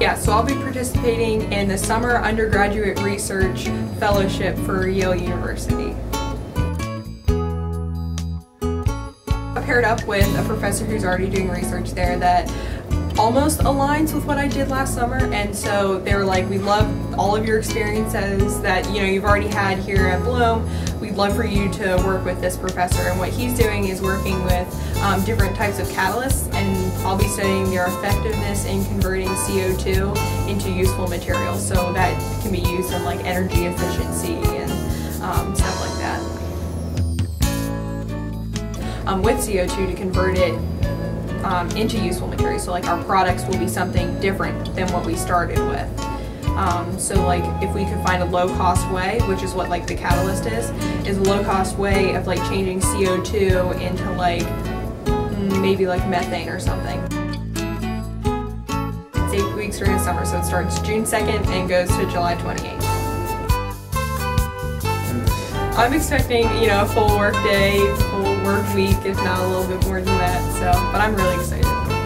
Yeah, so I'll be participating in the Summer Undergraduate Research Fellowship for Yale University. I paired up with a professor who's already doing research there that almost aligns with what I did last summer and so they were like we love all of your experiences that you know you've already had here at Bloom we'd love for you to work with this professor and what he's doing is working with um, different types of catalysts and I'll be studying their effectiveness in converting CO2 into useful materials so that can be used in like energy efficiency and um, stuff like that um, with CO2 to convert it um, into useful materials. So like our products will be something different than what we started with. Um, so like if we could find a low cost way, which is what like the catalyst is, is a low cost way of like changing CO2 into like maybe like methane or something. It's eight weeks during the summer, so it starts June 2nd and goes to July 28th. I'm expecting, you know, a full work day, full work week, if not a little bit more than that. So, but I'm really excited.